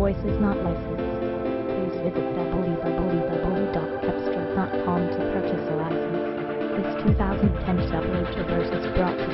voice is not licensed. Please visit www.pepstra.com to purchase a license. This 2010 Chevrolet Traverse is brought to